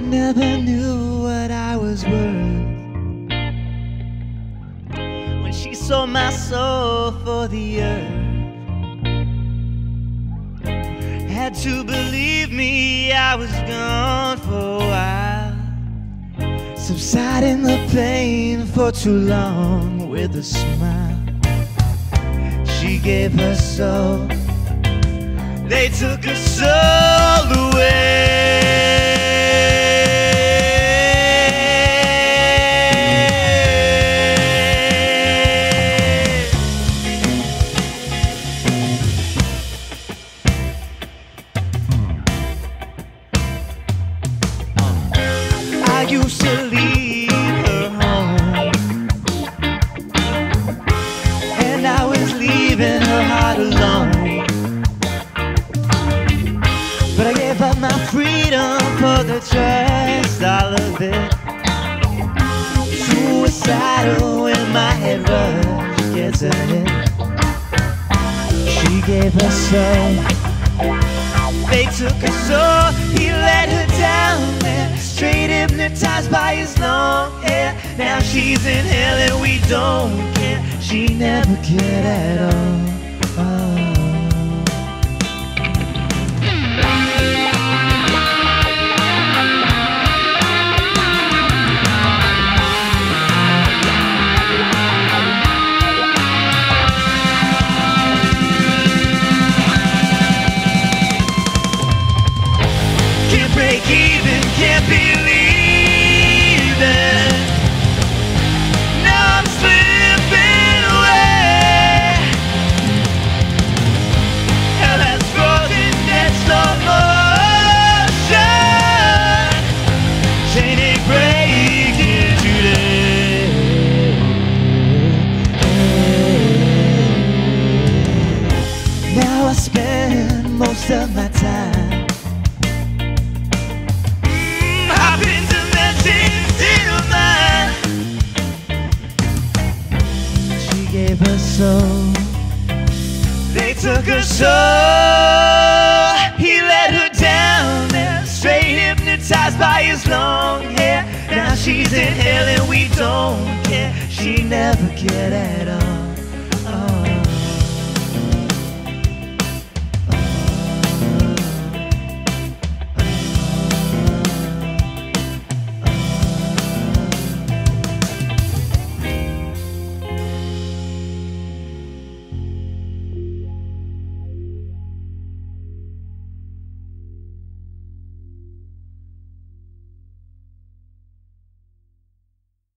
never knew what I was worth when she sold my soul for the earth. Had to believe me, I was gone for a while, subsiding the pain for too long with a smile. She gave her soul, they took her soul away. The trust all of it. Suicidal when my head rush gets a hit. She gave her soul. They took her soul, he let her down there, straight hypnotized by his long hair. Now she's in hell and we don't care. She never cared at all. I spend most of my time gave her. They took her soul. He let her down there, straight hypnotized by his long hair. Now she's in hell and we don't care. She never cared at all.